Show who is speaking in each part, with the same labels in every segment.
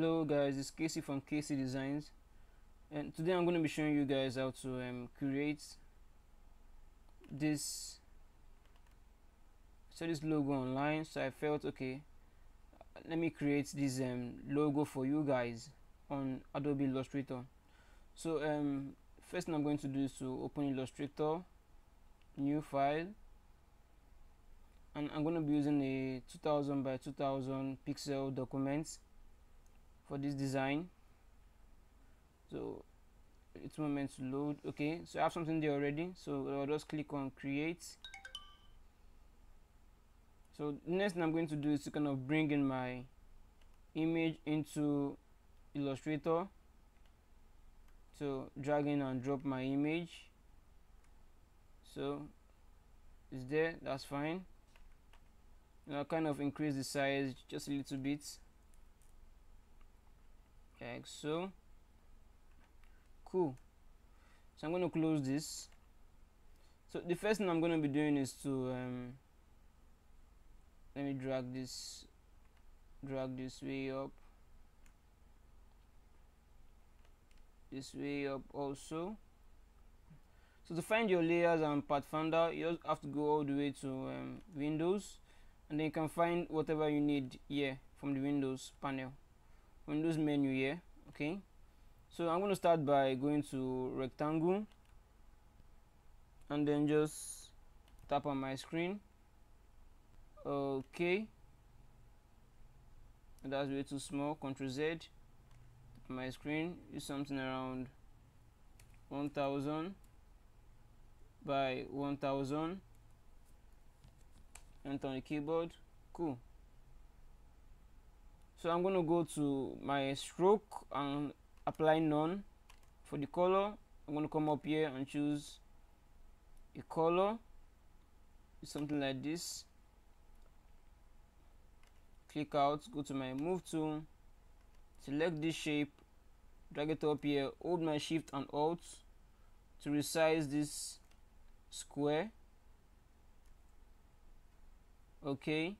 Speaker 1: hello guys it's Casey from KC Designs and today I'm going to be showing you guys how to um, create this so this logo online. So I felt okay let me create this um, logo for you guys on Adobe Illustrator. So um, first thing I'm going to do is to open Illustrator new file and I'm going to be using a 2000 by 2000 pixel document for this design. So it's moment to load. Okay so I have something there already. So I'll just click on create. So next thing I'm going to do is to kind of bring in my image into Illustrator. So drag in and drop my image. So it's there that's fine. I'll kind of increase the size just a little bit like so cool. So I'm going to close this. So the first thing I'm going to be doing is to um, let me drag this drag this way up. This way up also. So to find your layers and Pathfinder you have to go all the way to um, Windows. And then you can find whatever you need here from the Windows panel Windows menu here okay? So I'm going to start by going to rectangle and then just tap on my screen. Okay. That's way too small control Z. My screen is something around 1000 by 1000 enter on the keyboard. Cool so I'm going to go to my stroke and apply none for the color. I'm going to come up here and choose a color. Something like this. Click out go to my move tool select this shape drag it up here hold my shift and alt to resize this square. Okay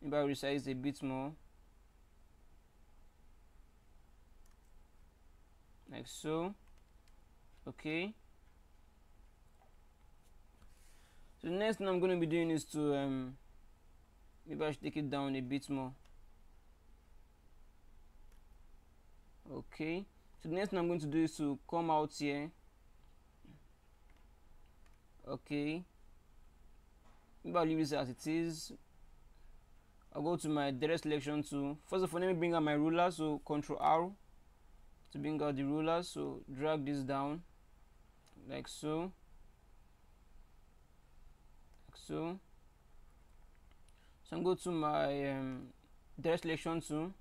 Speaker 1: maybe I'll resize a bit more like so. Okay. So the next thing I'm going to be doing is to um, maybe I should take it down a bit more. Okay. So the next thing I'm going to do is to come out here. Okay. Maybe I'll leave this as it is I'll go to my direct selection tool first of all let me bring out my ruler. So control R to bring out the ruler. So drag this down like so like so. So I'm go to my um, direct selection tool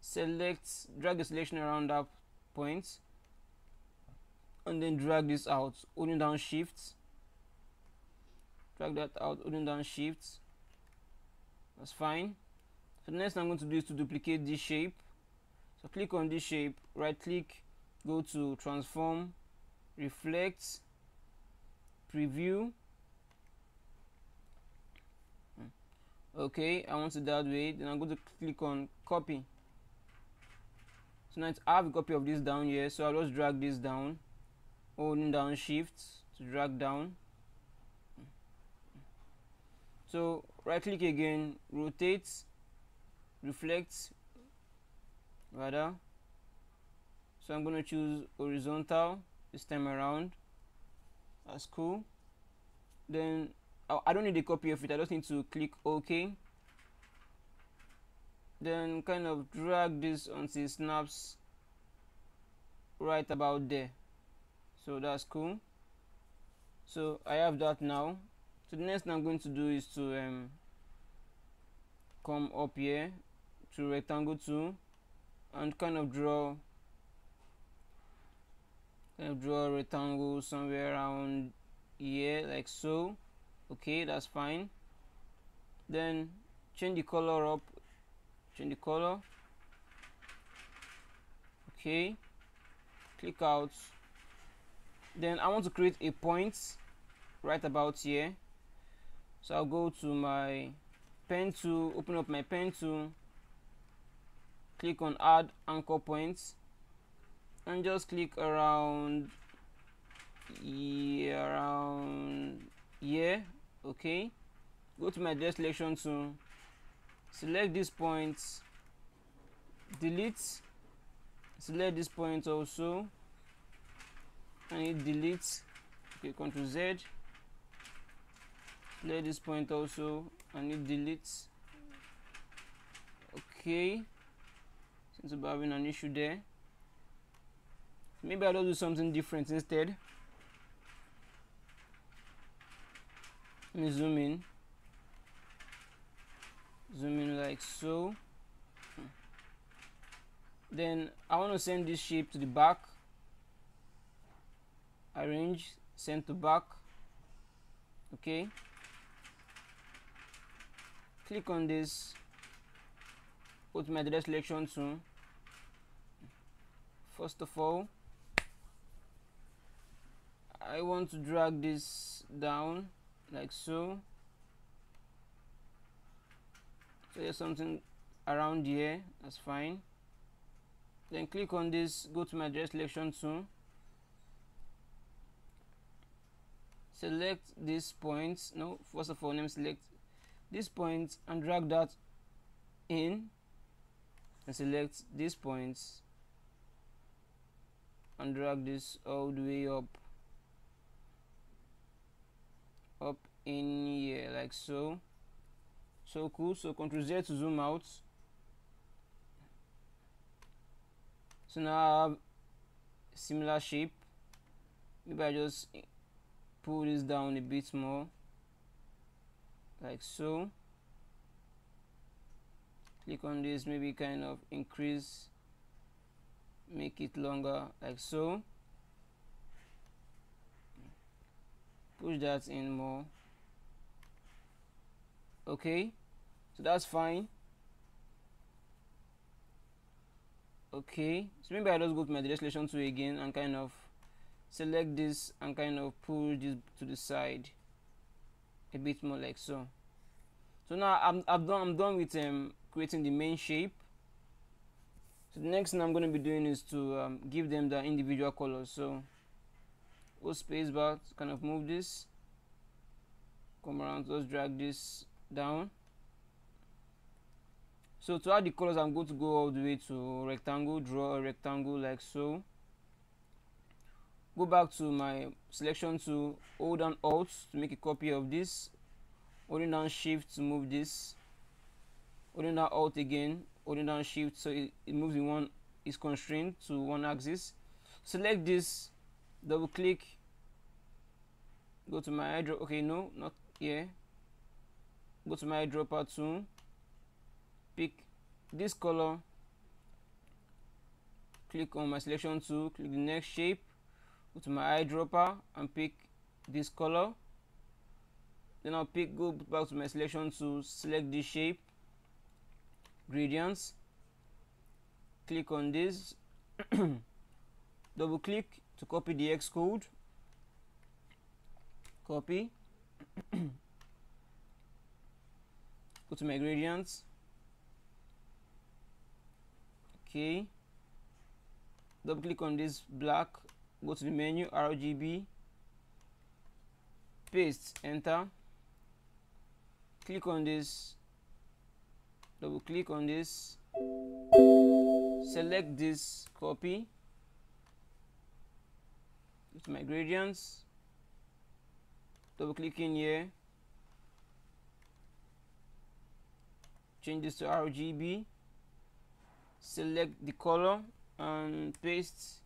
Speaker 1: select drag the selection around that point and then drag this out holding down shift. Drag that out holding down shift that's fine. So the next thing I'm going to do is to duplicate this shape. So click on this shape right click go to transform reflect preview. Okay I want it that way. Then I'm going to click on copy. So now I have a copy of this down here. So I'll just drag this down. Holding down shift to drag down so right click again rotate reflect rather so I'm going to choose horizontal this time around. That's cool. Then I don't need a copy of it. I just need to click OK. Then kind of drag this until it snaps right about there. So that's cool. So I have that now so the next thing I'm going to do is to um, come up here to rectangle 2 and kind of draw kind of draw a rectangle somewhere around here like so. Okay that's fine. Then change the color up change the color. Okay click out. Then I want to create a point right about here so I'll go to my pen tool open up my pen tool click on add anchor points and just click around yeah, around here okay? Go to my selection tool select this point delete select this point also and it deletes okay control z select this point also. And hit deletes okay. Since we're having an issue there. Maybe I'll do something different instead. Let me zoom in. Zoom in like so. Then I want to send this shape to the back. Arrange send to back. Okay click on this to my direct selection tool first of all I want to drag this down like so. So there's something around here that's fine. Then click on this go to my address selection soon. Select these points no first of all let me select this point and drag that in and select these points and drag this all the way up up in here like so. So cool. So control z to zoom out. So now I have similar shape. Maybe I just pull this down a bit more like so click on this maybe kind of increase make it longer like so. Push that in more. Okay so that's fine. Okay so maybe I just go to my selection tool again and kind of select this and kind of pull this to the side a bit more like so. So now I'm, I'm done I'm done with um, creating the main shape. So the next thing I'm going to be doing is to um, give them the individual colors. So go space bar to kind of move this. Come around just drag this down. So to add the colors I'm going to go all the way to rectangle draw a rectangle like so go back to my selection to hold down alt to make a copy of this. Holding down shift to move this. Holding down alt again. Holding down shift so it, it moves in one is constrained to one axis. Select this. Double click. Go to my eyedropper okay no not here. Go to my eyedropper tool pick this color. Click on my selection tool. Click the next shape to my eyedropper and pick this color. Then I'll pick go back to my selection to select this shape gradients. Click on this. Double click to copy the X code. Copy. Go to my gradients. Okay. Double click on this black go to the menu RGB paste enter. Click on this double click on this. Select this copy to my gradients. Double click in here. Change this to RGB select the color and paste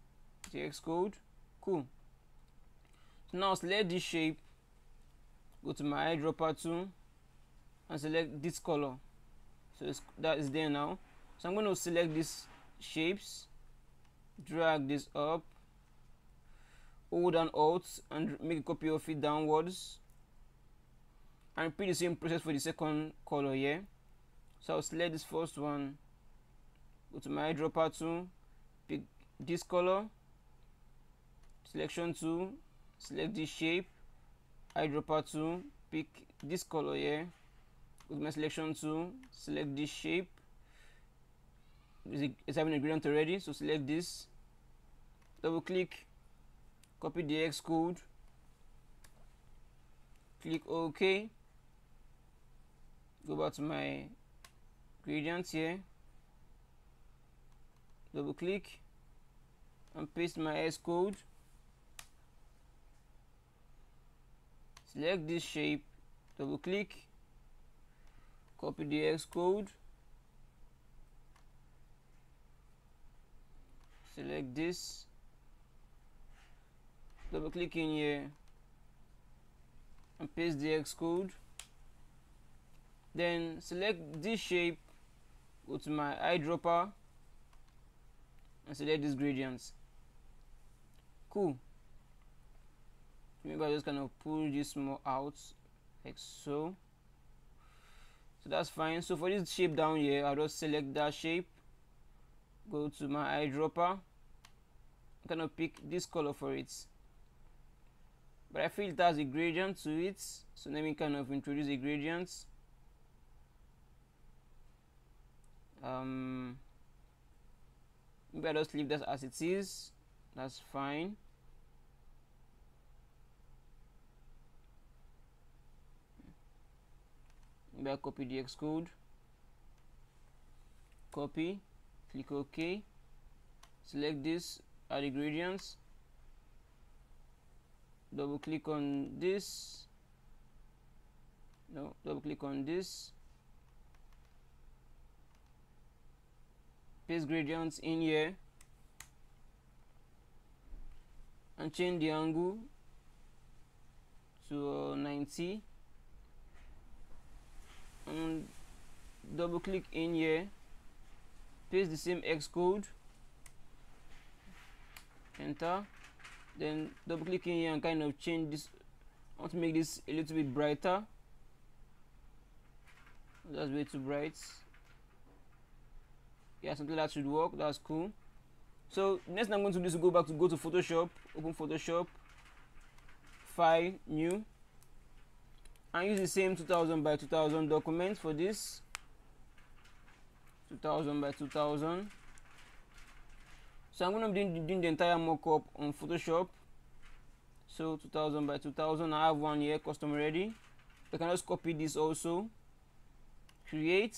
Speaker 1: the X code cool so now select this shape. Go to my eyedropper tool and select this color. So that is there now. So I'm going to select these shapes drag this up hold and alt and make a copy of it downwards and repeat the same process for the second color here so I'll select this first one. Go to my eyedropper tool pick this color selection tool select this shape. Eyedropper tool pick this color here. With my selection tool select this shape. It's having a gradient already? So select this. Double click copy the X code. Click OK. Go back to my gradients here. Double click and paste my S code select this shape double click copy the X code. Select this double click in here and paste the X code. Then select this shape go to my eyedropper and select these gradients. Cool maybe I just kind of pull this more out? Like so. So that's fine. So for this shape down here I'll just select that shape. Go to my eyedropper. Kind of pick this color for it. But I feel it has a gradient to it. So let me kind of introduce a gradient. Um, maybe I just leave that as it is. That's fine I copy the X code. Copy. Click OK. Select this add gradients double click on this. No double click on this. Paste gradients in here. And change the angle to uh, 90 and double click in here paste the same X code enter then double click in here and kind of change this I want to make this a little bit brighter. That's way too bright. Yeah something that should work that's cool. So next thing I'm going to do is go back to go to Photoshop open Photoshop file new and use the same 2000 by 2000 document for this. 2000 by 2000 so I'm going to be doing the entire mock-up on Photoshop. So 2000 by 2000 I have one here custom ready. I can just copy this also. Create.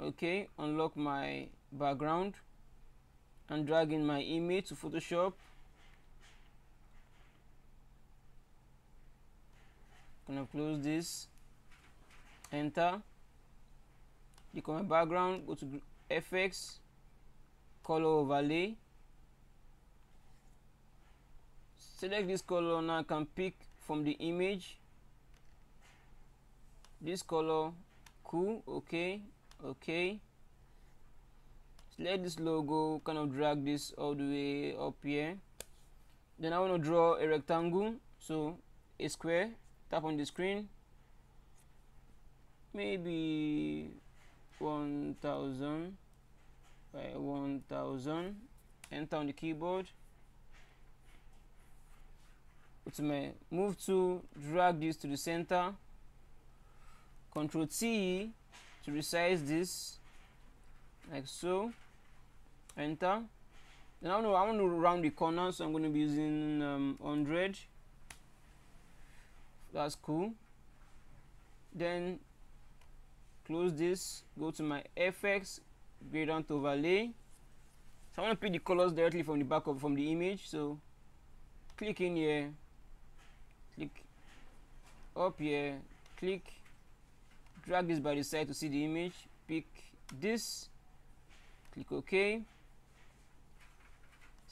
Speaker 1: Okay unlock my background and drag in my image to Photoshop gonna close this enter on my background go to fx color overlay. Select this color now I can pick from the image. This color cool okay okay. Select this logo kind of drag this all the way up here. Then I want to draw a rectangle so a square tap on the screen. Maybe 1000 by 1000 enter on the keyboard. My move to drag this to the center. Control T to resize this. Like so. Enter. To, I want to round the corner so I'm going to be using um, 100 that's cool. Then close this. Go to my fx gradient overlay so I want to pick the colors directly from the back of from the image. So click in here. Click up here. Click drag this by the side to see the image. Pick this. Click ok.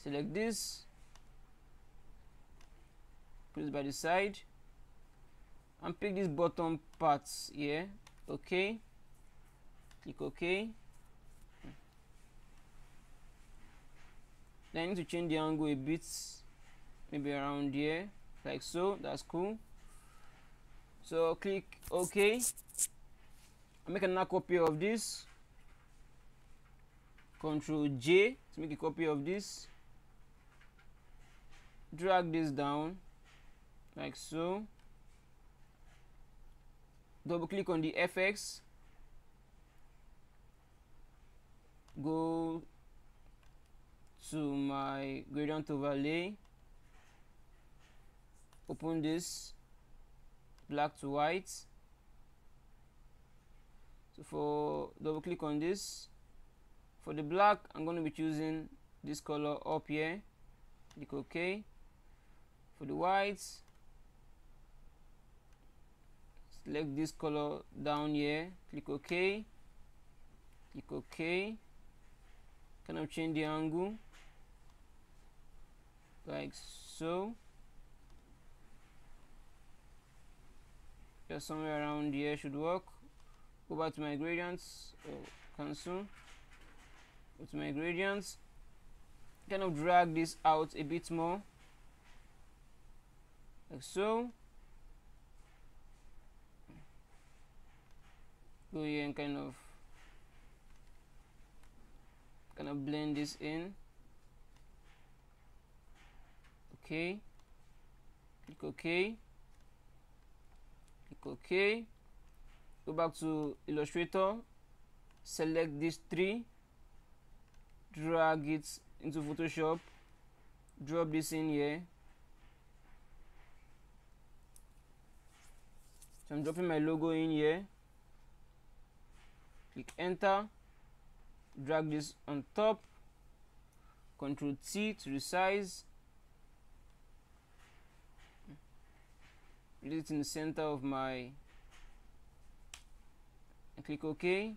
Speaker 1: Select this. Put it by the side and pick this bottom parts here okay click OK. Then I need to change the angle a bit, maybe around here, like so. That's cool. So click OK. I make another copy of this. Control J to make a copy of this. Drag this down, like so double click on the fx go to my gradient overlay. Open this black to white. So for double click on this for the black i'm going to be choosing this color up here. Click ok. For the whites select this color down here. Click OK. Click OK. Kind of change the angle. Like so. Just somewhere around here should work. Go back to my gradients. Oh, cancel. Go to my gradients. Kind of drag this out a bit more. Like so go here and kind of kind of blend this in. Okay. Click ok. Click ok. Go back to illustrator. Select this tree drag it into photoshop. Drop this in here. So i'm dropping my logo in here click enter. Drag this on top. Control T to resize. Put it in the center of my and click OK.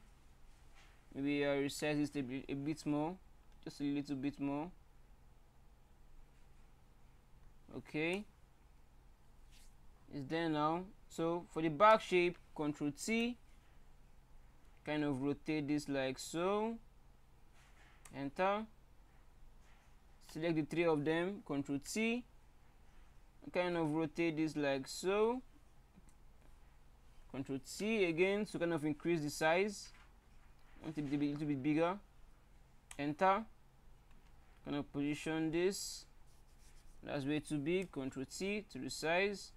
Speaker 1: Maybe I resize it a bit, a bit more just a little bit more. Okay it's there now. So for the back shape control T kind of rotate this like so. Enter. Select the three of them control T. Kind of rotate this like so. Control T again to kind of increase the size. Want it to be a little bit bigger. Enter. Kind of position this. That's way too big control T to resize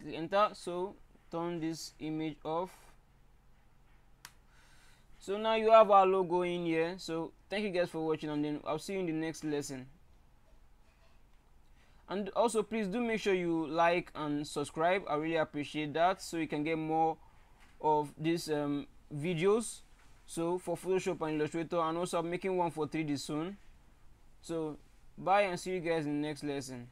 Speaker 1: click enter. So turn this image off. So now you have our logo in here. So thank you guys for watching and then i'll see you in the next lesson. And also please do make sure you like and subscribe. I really appreciate that. So you can get more of these um, videos. So for photoshop and illustrator and also i'm making one for 3d soon. So bye and see you guys in the next lesson